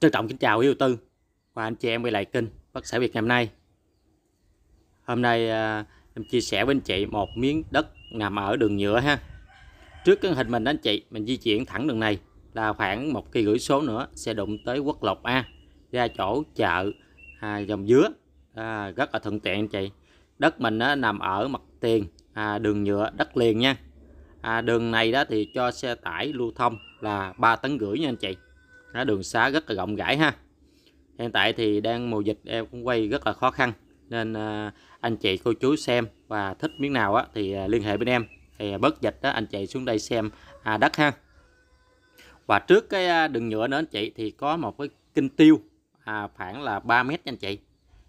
Trân trọng kính chào quý đầu tư và anh chị em quay lại kênh Bất xã Việt ngày hôm nay. Hôm nay à, em chia sẻ với anh chị một miếng đất nằm ở đường nhựa ha. Trước cái hình mình anh chị, mình di chuyển thẳng đường này là khoảng một cây gửi số nữa sẽ đụng tới quốc lộc A ra chỗ chợ à, dòng dứa. À, rất là thuận tiện anh chị. Đất mình á, nằm ở mặt tiền à, đường nhựa đất liền nha. À, đường này đó thì cho xe tải lưu thông là 3 tấn rưỡi nha anh chị. Đó, đường xá rất là rộng rãi ha. Hiện tại thì đang mùa dịch em cũng quay rất là khó khăn. Nên à, anh chị cô chú xem và thích miếng nào á, thì à, liên hệ bên em thì bớt dịch đó anh chị xuống đây xem. À, đất ha. Và trước cái à, đường nhựa nữa anh chị thì có một cái kinh tiêu à, khoảng là 3 mét anh chị.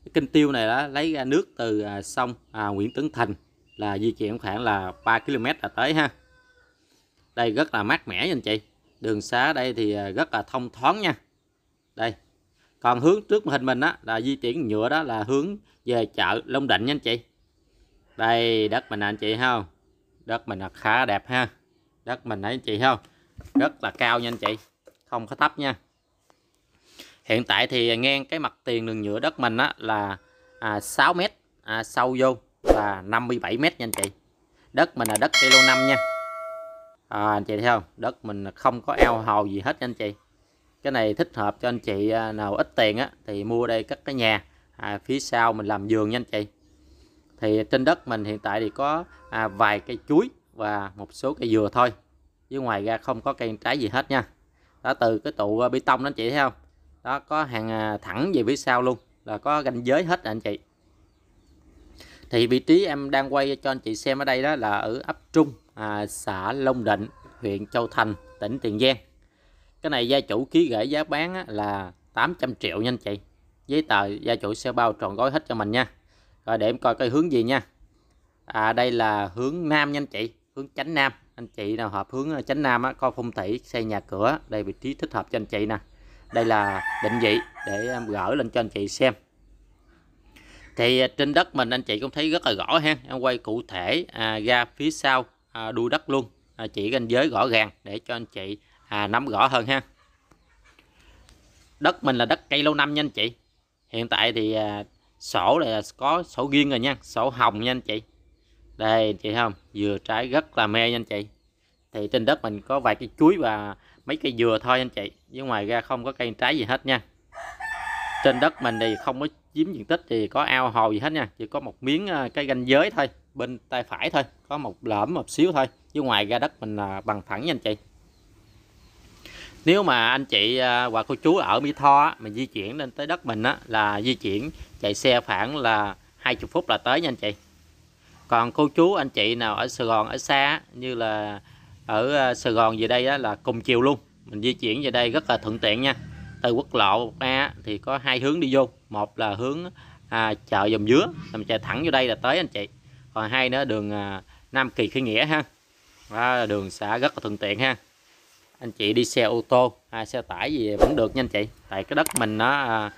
Cái kinh tiêu này đó lấy ra nước từ à, sông à, Nguyễn Tấn Thành là di chuyển khoảng là 3 km là tới ha. Đây rất là mát mẻ nha anh chị. Đường xá đây thì à, rất là thông thoáng nha. Đây. Còn hướng trước hình mình đó là di chuyển nhựa đó là hướng về chợ Long Định nha anh chị. Đây đất mình anh chị không? Đất mình là khá đẹp ha. Đất mình thấy anh chị không? Rất là cao nha anh chị. Không có thấp nha. Hiện tại thì ngang cái mặt tiền đường nhựa đất mình á là à, 6 mét. À, sâu vô là 57 mét nha anh chị. Đất mình là đất cây lô năm nha. À, anh chị thấy không? Đất mình không có eo hầu gì hết nha anh chị. Cái này thích hợp cho anh chị à, nào ít tiền á thì mua đây cất cái nhà. À, phía sau mình làm giường nha anh chị thì trên đất mình hiện tại thì có à, vài cây chuối và một số cây dừa thôi. Chứ ngoài ra không có cây trái gì hết nha. Đó từ cái tụ à, bê tông đó anh chị thấy không? Đó có hàng à, thẳng về phía sau luôn là có ranh giới hết anh chị. Thì vị trí em đang quay cho anh chị xem ở đây đó là ở ấp Trung à, xã Long Định huyện Châu Thành tỉnh Tiền Giang. Cái này gia chủ ký gửi giá bán là 800 triệu nha anh chị. Giấy tờ gia chủ sẽ bao trọn gói hết cho mình nha rồi để em coi cái hướng gì nha. À đây là hướng Nam nha anh chị hướng chánh Nam. Anh chị nào hợp hướng ờ, chánh Nam á, coi phong thủy xây nhà cửa. Đây vị trí thích hợp cho anh chị nè. Đây là định vị để em gỡ lên cho anh chị xem. Thì ờ, trên đất mình anh chị cũng thấy rất là rõ ha. Em quay cụ thể à, ra phía sau à, đuôi đất luôn. À, chỉ ranh giới rõ ràng để cho anh chị à, nắm rõ hơn ha. Đất mình là đất cây lâu năm nha anh chị. Hiện tại thì à, sổ này là có sổ riêng rồi nha, sổ hồng nha anh chị. Đây, chị không? Dừa trái rất là mê nha anh chị. Thì trên đất mình có vài cây chuối và mấy cây dừa thôi anh chị chứ ngoài ra không có cây trái gì hết nha. Trên đất mình thì không có chiếm diện tích thì có ao hồ gì hết nha, chỉ có một miếng à, cây ranh giới thôi, bên tay phải thôi, có một lõm một xíu thôi, chứ ngoài ra đất mình là bằng phẳng nha anh chị nếu mà anh chị à, hoặc cô chú ở Mỹ Tho mình di chuyển lên tới đất mình á, là di chuyển chạy xe khoảng là 20 phút là tới nha anh chị. Còn cô chú anh chị nào ở Sài Gòn ở xa như là ở à, Sài Gòn về đây á, là cùng chiều luôn. Mình di chuyển về đây rất là thuận tiện nha. Từ quốc lộ A thì có hai hướng đi vô. Một là hướng à, chợ dòng dứa mình chạy thẳng vô đây là tới anh chị. Còn hai nữa đường à, Nam Kỳ Khởi Nghĩa ha. Đó, đường xã rất là thuận tiện ha anh chị đi xe ô tô hay xe tải gì vẫn được nha anh chị. Tại cái đất mình nó à,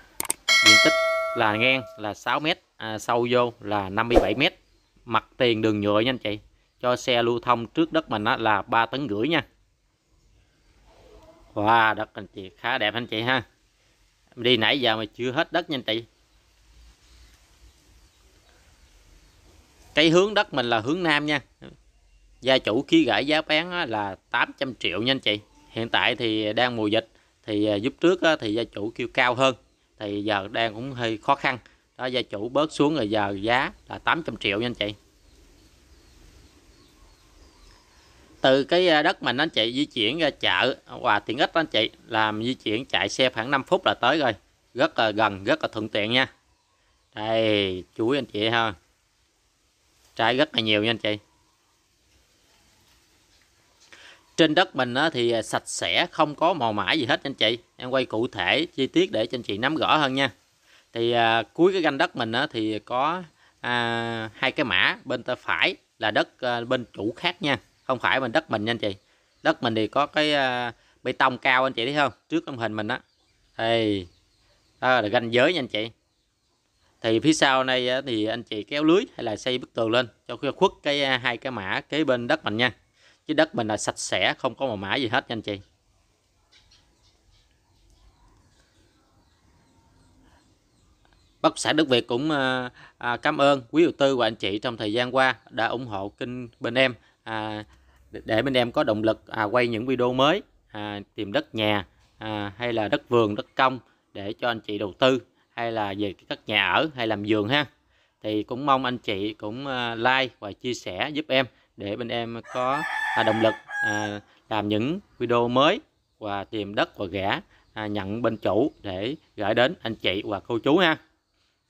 diện tích là ngang là 6 mét à, sâu vô là 57 mét. Mặt tiền đường nhựa nha anh chị. Cho xe lưu thông trước đất mình đó là 3 tấn rưỡi nha. Wow đất anh chị khá đẹp anh chị ha. Đi nãy giờ mà chưa hết đất nha anh chị. Cái hướng đất mình là hướng nam nha. Gia chủ ký gửi giá bán là 800 triệu nha anh chị hiện tại thì đang mùa dịch thì à, giúp trước thì gia chủ kêu cao hơn. Thì giờ đang cũng hơi khó khăn. Đó, gia chủ bớt xuống rồi giờ giá là 800 triệu nha anh chị. Từ cái à, đất mình anh chị, di chuyển ra chợ và tiện ích anh chị, làm di chuyển chạy xe khoảng 5 phút là tới rồi. Rất là gần, rất là thuận tiện nha. Đây chuối anh chị ha. Trái rất là nhiều nha anh chị trên đất mình thì à, sạch sẽ không có màu mã gì hết anh chị. Em quay cụ thể chi tiết để cho anh chị nắm rõ hơn nha. Thì à, cuối cái ganh đất mình thì có à, hai cái mã bên tay phải là đất à, bên chủ khác nha không phải bên đất mình nha anh chị. Đất mình thì có cái à, bê tông cao anh chị thấy không? Trước tấm hình mình đó thì đó là ranh giới nha anh chị. Thì phía sau này thì anh chị kéo lưới hay là xây bức tường lên cho khuất cái à, hai cái mã kế bên đất mình nha chứ đất mình là sạch sẽ không có màu mã gì hết nha anh chị. Bất sản Đức Việt cũng à, à, cảm ơn quý đầu tư và anh chị trong thời gian qua đã ủng hộ kênh bên em. À, để bên em có động lực à, quay những video mới à, tìm đất nhà à, hay là đất vườn đất công để cho anh chị đầu tư hay là về các nhà ở hay làm vườn ha. Thì cũng mong anh chị cũng à, like và chia sẻ giúp em để bên em có à, động lực à, làm những video mới và tìm đất và gã à, nhận bên chủ để gửi đến anh chị và cô chú ha.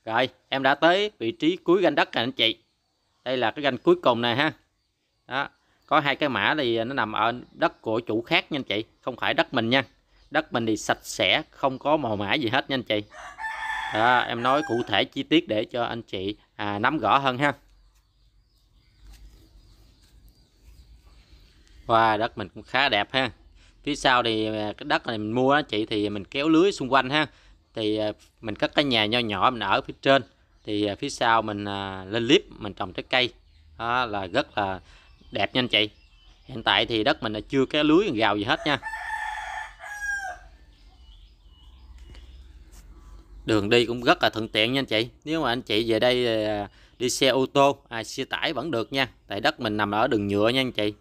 Rồi em đã tới vị trí cuối ganh đất này anh chị. Đây là cái ganh cuối cùng này ha. Đó có hai cái mã thì nó nằm ở đất của chủ khác nha anh chị không phải đất mình nha. Đất mình thì sạch sẽ không có màu mã gì hết nha anh chị. Đó, em nói cụ thể chi tiết để cho anh chị à, nắm rõ hơn ha. Wow, đất mình cũng khá đẹp ha. Phía sau thì à, cái đất này mình mua đó chị thì mình kéo lưới xung quanh ha. Thì à, mình cất cái nhà nho nhỏ mình ở phía trên. Thì à, phía sau mình lên clip mình trồng trái cây. Đó là rất là đẹp nha anh chị. Hiện tại thì đất mình là chưa kéo lưới gào gì hết nha. Đường đi cũng rất là thuận tiện nha anh chị. Nếu mà anh chị về đây đi xe ô tô à, xe tải vẫn được nha. Tại đất mình nằm ở đường nhựa nha anh chị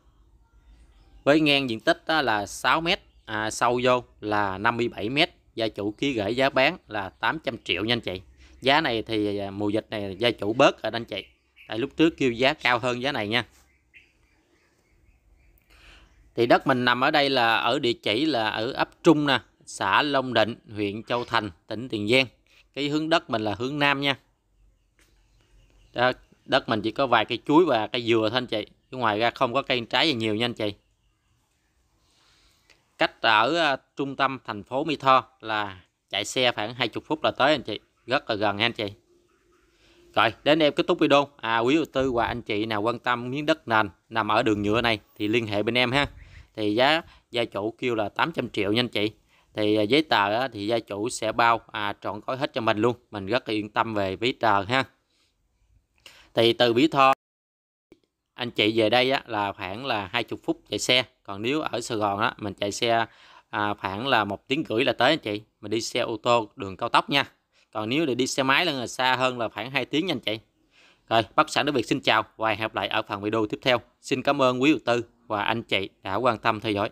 với ngang diện tích đó là 6 mét à, sâu vô là 57 mét gia chủ ký gửi giá bán là 800 triệu nha anh chị giá này thì à, mùa dịch này gia chủ bớt rồi anh chị tại lúc trước kêu giá cao hơn giá này nha thì đất mình nằm ở đây là ở địa chỉ là ở ấp Trung nè xã Long Định, huyện Châu Thành, tỉnh Tiền Giang. Cái hướng đất mình là hướng Nam nha. Đó, đất mình chỉ có vài cây chuối và cây dừa thôi anh chị. Chứ ngoài ra không có cây trái gì nhiều nha anh chị. Cách ở ờ, trung tâm thành phố Mỹ Tho là chạy xe khoảng 20 phút là tới anh chị. Rất là gần anh chị. Rồi, đến em kết thúc video. À, quý đầu tư và anh chị nào quan tâm miếng đất nền nằm ở đường nhựa này thì liên hệ bên em ha. Thì giá gia chủ kêu là 800 triệu nha anh chị thì ờ, giấy tờ thì gia chủ sẽ bao à, trọn gói hết cho mình luôn mình rất là yên tâm về giấy tờ ha thì từ Mỹ Tho anh chị về đây á, là khoảng là 20 phút chạy xe. Còn nếu ở Sài Gòn á, mình chạy xe à, khoảng là một tiếng rưỡi là tới anh chị. Mình đi xe ô tô đường cao tốc nha. Còn nếu để đi xe máy là xa hơn là khoảng 2 tiếng nha anh chị. Rồi bác sản đức việt xin chào. Và hẹn gặp lại ở phần video tiếp theo. Xin cảm ơn quý đầu tư và anh chị đã quan tâm theo dõi.